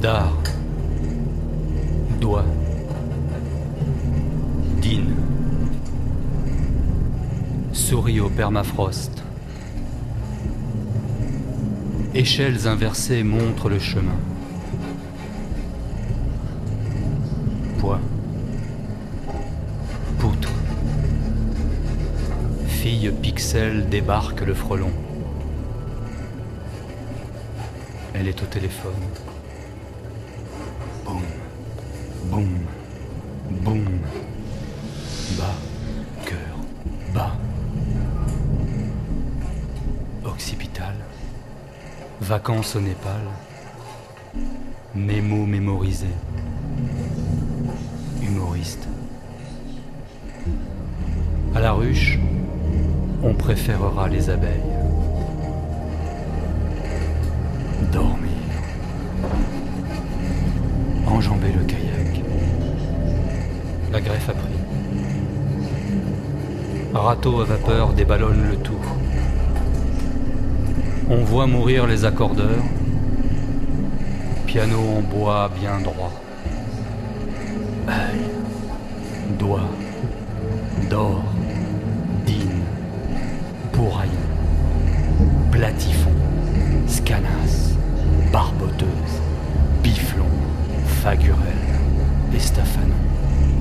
Dar. Doigt. Din. Souris au permafrost. Échelles inversées montrent le chemin. Poids. Poutre. Fille pixel débarque le frelon. Elle est au téléphone. Vacances au Népal. Mémo mémorisé. Humoriste. À la ruche, on préférera les abeilles. Dormir. Enjamber le kayak. La greffe a pris. Râteau à vapeur déballonne le tout. On voit mourir les accordeurs. Piano en bois bien droit. Œil, doigt, d'or, dîne, pouraillon, platifon, scanas, barboteuse, biflon, fagurel, estafanon,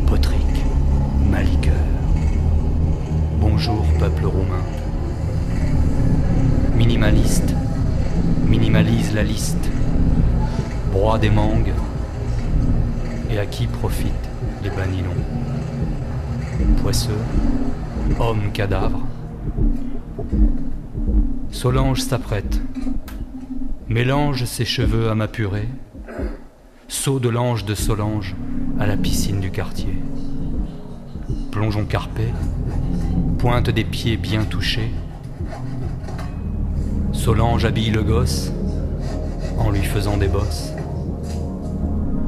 potrique, maliqueur. Bonjour peuple roumain. Minimaliste, minimalise la liste. Broie des mangues. Et à qui profitent les banilons Poisseux, homme cadavre. Solange s'apprête, mélange ses cheveux à ma purée, saut de l'ange de Solange à la piscine du quartier. Plongeon carpé, pointe des pieds bien touchés. Solange habille le gosse en lui faisant des bosses.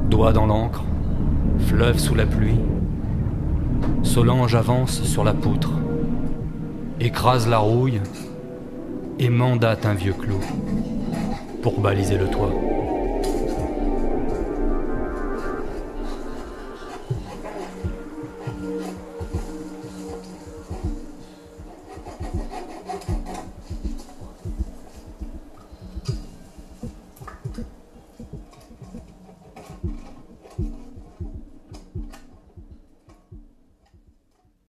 Doigt dans l'encre, fleuve sous la pluie. Solange avance sur la poutre, écrase la rouille et mandate un vieux clou pour baliser le toit.